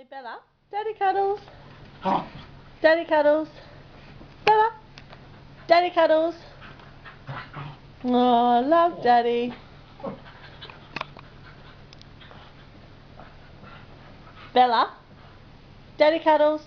Hey Bella, Daddy cuddles. Huh. Daddy cuddles. Bella, Daddy cuddles. Oh, love Daddy. Bella, Daddy cuddles.